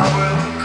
I will.